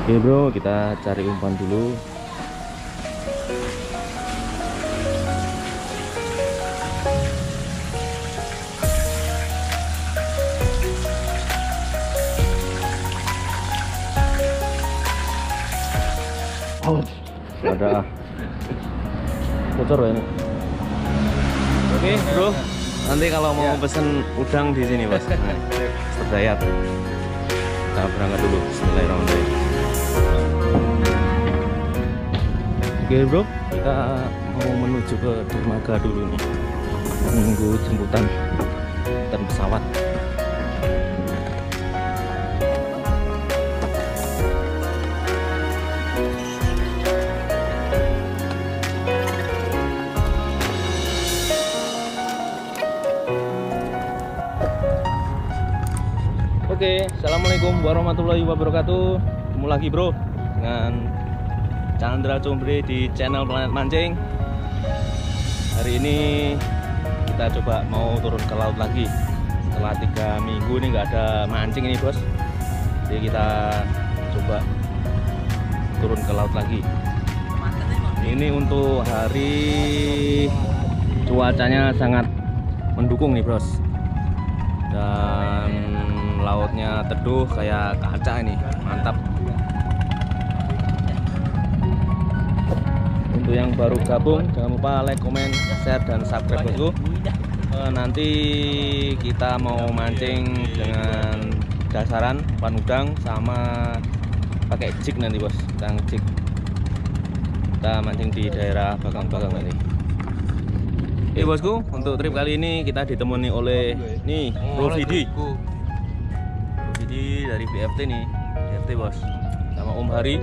Oke, bro, kita cari umpan dulu. Ada ah. Bocor ya ini. Oke bro, nanti kalau mau pesen udang di sini bos. Nah, Berdayat. Kita berangkat dulu. Bismillahirrahmanirrahim. Oke bro, kita mau menuju ke dermaga dulu nih. Menunggu jemputan dan pesawat. Oke, assalamualaikum warahmatullahi wabarakatuh. Ketemu lagi bro dengan Chandra Combre di channel Planet Mancing. Hari ini kita coba mau turun ke laut lagi. Setelah tiga minggu ini nggak ada mancing ini bos. Jadi kita coba turun ke laut lagi. Ini untuk hari cuacanya sangat mendukung nih bros. Dan lautnya teduh kayak kaca ini. Mantap. Untuk yang baru gabung jangan lupa like comment share dan subscribe bosku Eh, nanti kita mau mancing dengan dasaran pan udang sama pakai jig nanti bos. Kita jig. Kita mancing di daerah bakang-bakang nanti. Oke bosku, untuk trip kali ini kita ditemani oleh nih Bro Dari BFT nih, BFT bos, sama Om Hari.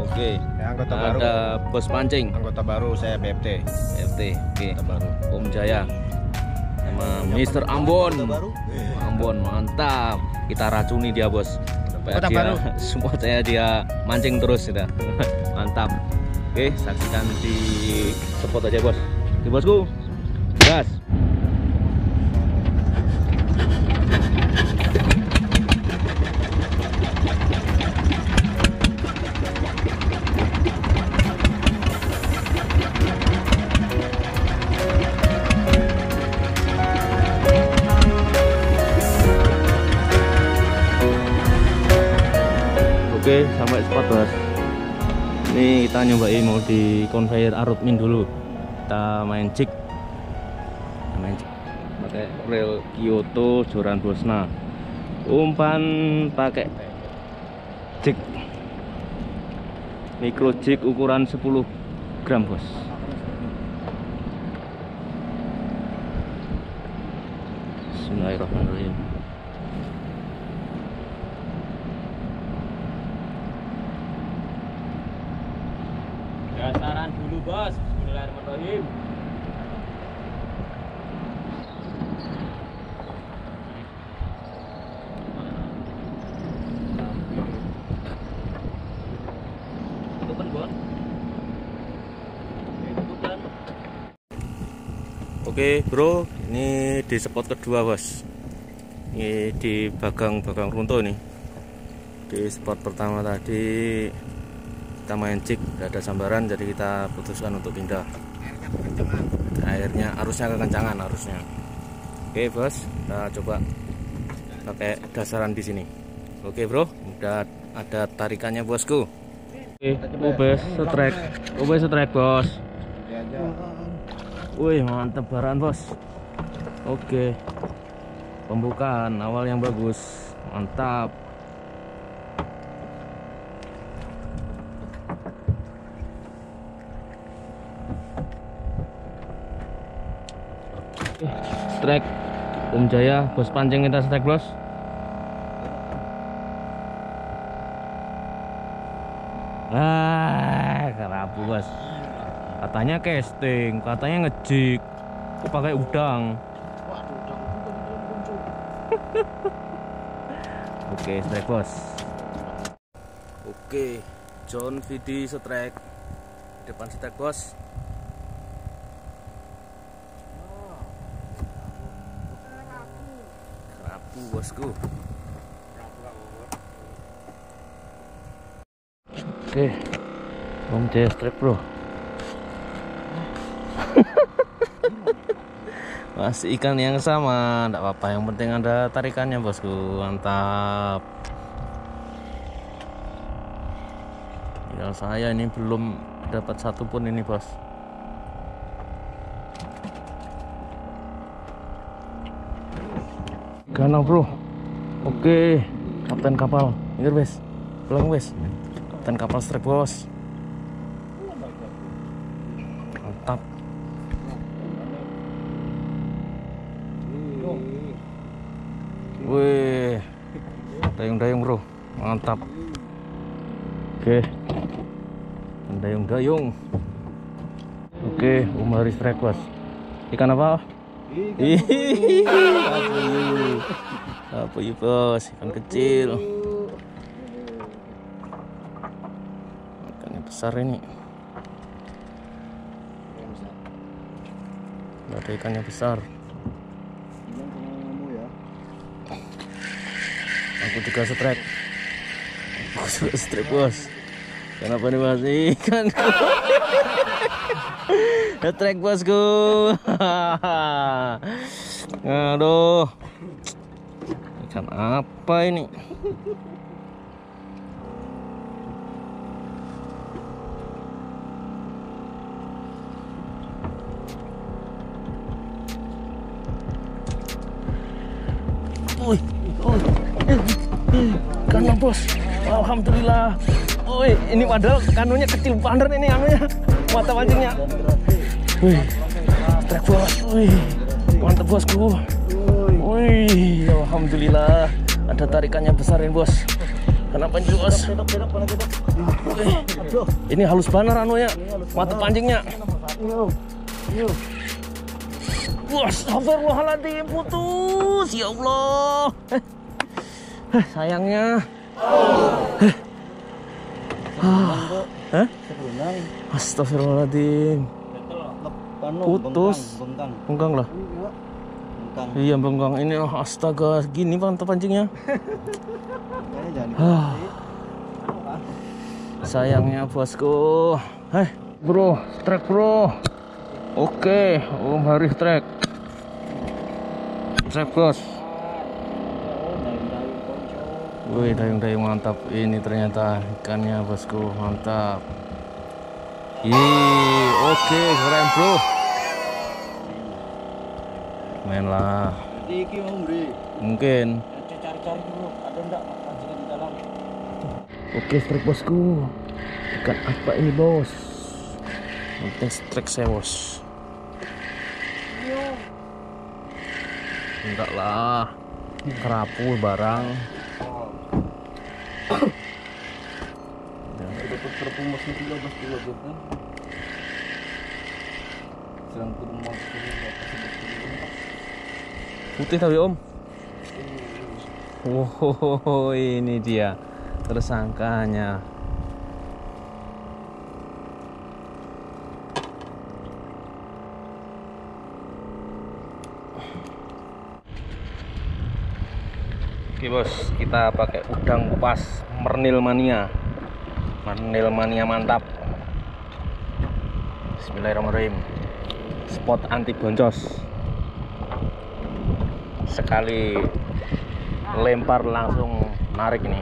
Oke, Ya, anggota baru. ada bos pancing Anggota baru saya BFT. BFT. Oke, baru. Om Jaya sama Mister Ambon. Ambon mantap. Kita racuni dia bos. Supaya dia, baru. semua saya dia mancing terus sudah. mantap. Oke, saksikan di spot aja bos. Oke bosku, gas. Kita nyobain mau di conveyor arut min dulu. Kita main jig. Main jig. Pakai reel Kyoto Joran Bosna. Umpan pakai jig. Micro jig ukuran 10 gram bos. Bismillahirrahmanirrahim. Dasaran dulu, Bos. Bismillahirrahmanirrahim. Tutupan, Bon. Tutupan. Oke bro, ini di spot kedua bos. Ini di Bagang-Bagang Runto nih. Di spot pertama tadi kita main cik, gak ada sambaran, jadi kita putuskan untuk pindah. Airnya arusnya kekencangan arusnya. Oke bos, kita coba pakai dasaran di sini. Oke bro, udah ada tarikannya bosku. Oke, ubes setrek, ubes setrek bos. Wih mantep baran bos. Oke. Pembukaan awal yang bagus. Mantap. Strike. Om Jaya bos pancing kita strike bos. Ah, kerapu bos. Katanya casting, katanya ngejik. Kok pakai udang? Waduh. Oke, strike bos. Oke, John Vidi strike. Depan strike bos. Kerapu bosku. Oke, Om Jaya strike bro. Masih ikan yang sama, enggak apa-apa. Yang penting ada tarikannya, bosku. Mantap. Tinggal saya ini belum dapat satu pun ini, bos. Gana, bro. Oke, kapten kapal. Ingat, wes. Pulang, wes. Kapten kapal strike, bos. Wih, dayung-dayung bro, mantap. Oke, dayung-dayung. Oke, Om Haris Request. Ikan apa? Ih, apa yuk? Yuk bos? Ikan kecil. Ikannya besar ini. Ada ikannya besar. Aku juga strike. Aku juga strike bos. Kenapa nih mas ikan? strike bosku. Aduh. Ikan apa ini? Wih, wih, Karena bos, alhamdulillah. Wih, ini padahal kanunya kecil banget ini anunya, mata pancingnya. Wih, strike bos, wih, mantap bosku. Wih, alhamdulillah. Ada tarikannya besar ini bos. Kenapa pancing bos? Ini halus banget anunya, mata pancingnya. Wah, astagfirullahaladzim, putus. Ya Allah. Eh, eh, sayangnya. Eh. Ah. Hah? Astagfirullahaladzim. Putus. Bengkang. Lah. Bengkang. Iya bengkang. Ini oh, astaga gini bang pancingnya. Ah. Sayangnya bosku. Hei, bro, strike bro. Oke, Om Haris strike. Strike bos. Wih, dayung-dayung mantap. Ini ternyata ikannya bosku, mantap. Ih, oke, keren bro. Main lah, mungkin. Cari-cari dulu, ada enggak pancingan di dalam? Oke, strike bosku. Ikan apa ini bos? Penting strike saya bos. Enggak lah, kerapu barang. Dapat terpumas itu 13 kilo kan. Sedang turun masuk ke Putih tapi om. Wow, ini dia tersangkanya. Bos, kita pakai udang kupas Mernil Mania. Mernil Mania mantap. Bismillahirrahmanirrahim. Spot anti boncos. Sekali lempar langsung narik ini.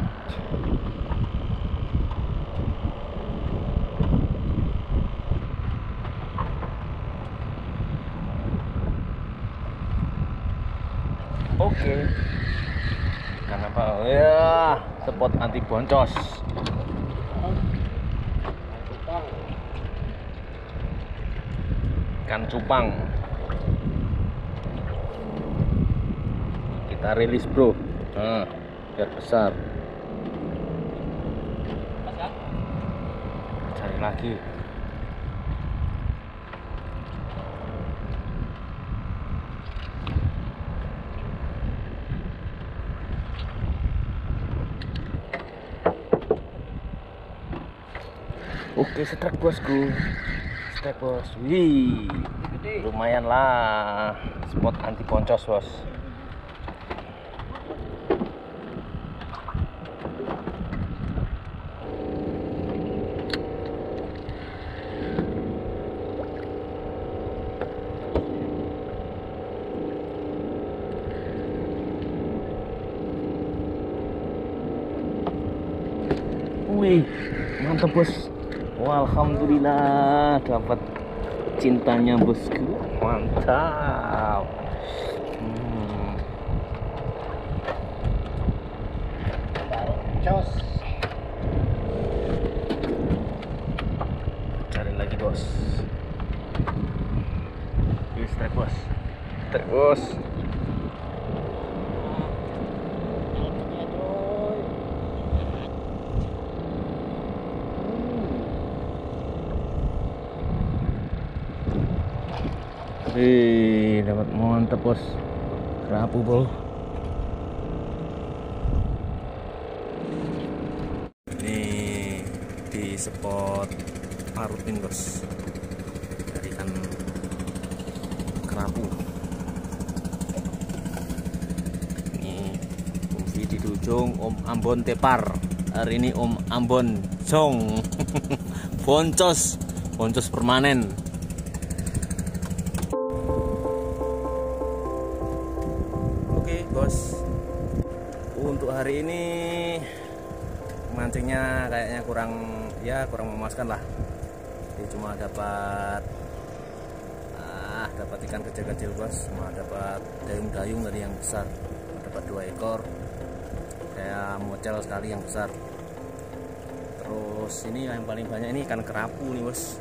Oke. Kenapa? Ya, spot anti boncos. Ikan cupang. Kita rilis, Bro. Nah, biar besar. Cari lagi. Oke, strike bosku. Strike bos. Wih, lumayan lah. Spot anti poncos bos. Wih, mantap bos. Alhamdulillah dapat cintanya bosku. Mantap. Hmm. Cari lagi bos. Strike bos. Strike Dapat mantap bos. Kerapu bol. Ini di spot Marutin bos. Dari ikan kerapu. Ini Umfi di Dujung Om Ambon Tepar. Hari ini Om Ambon Jong. Boncos, boncos permanen. Bos Untuk hari ini Mancingnya kayaknya kurang Ya kurang memuaskan lah. Jadi cuma dapat ah, Dapat ikan kecil-kecil bos Cuma dapat dayung-dayung tadi yang besar. Dapat dua ekor. Kayak mocel sekali yang besar. Terus ini yang paling banyak ini ikan kerapu nih bos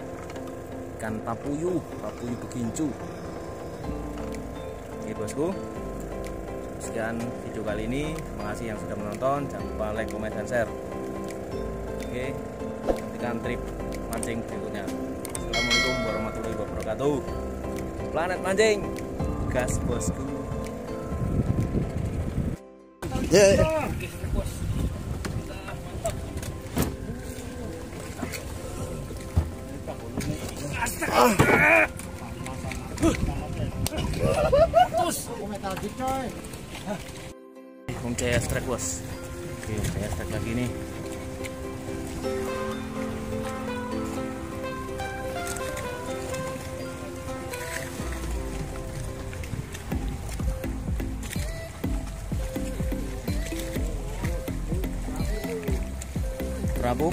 Ikan papuyu Papuyu begincu Oke bosku sekian video kali ini. Terima kasih yang sudah menonton. Jangan lupa like comment dan share. Oke nantikan trip mancing berikutnya. Assalamualaikum warahmatullahi wabarakatuh. Planet mancing. Gas bosku. Oke, strike bos. Ah, mantap. Om Jaya strike bos oke Om Jaya strike lagi nih. Rabu